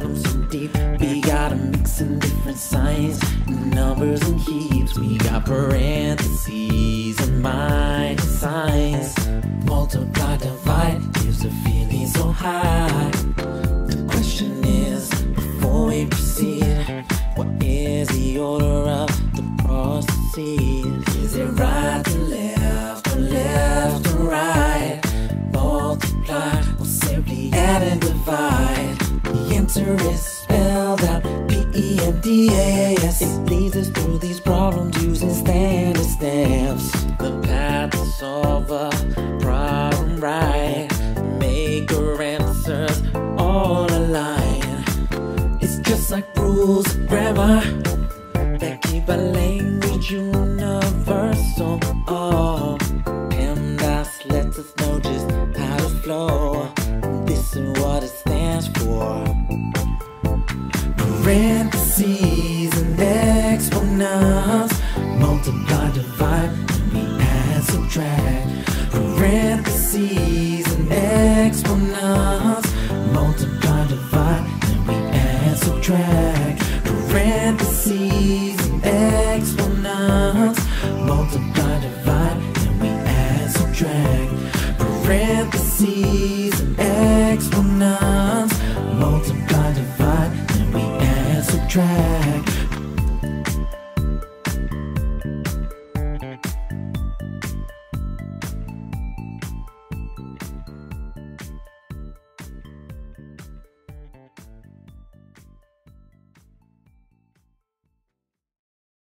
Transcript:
so deep. We gotta mix in different signs, numbers and heaps. We got parentheses and minus signs. Multiply, divide gives a feeling so high. The question is, before we proceed, what is the order of the processes? Is it right to left or left to right? Multiply or simply add and divide. Is spelled out P-E-M-D-A-S. It leads us through these problems using standard steps. The path to solve a problem right. Make our answers all align. It's just like rules of grammar that keep our language universal. Oh, PEMDAS lets us know just how to flow. This is what it stands for. Parentheses and exponents. Multiply, divide, and we add, subtract. Parentheses and exponents. Multiply, divide, and we add, subtract. Parentheses and exponents. Multiply, divide, and we add, subtract. Parentheses and exponents. track.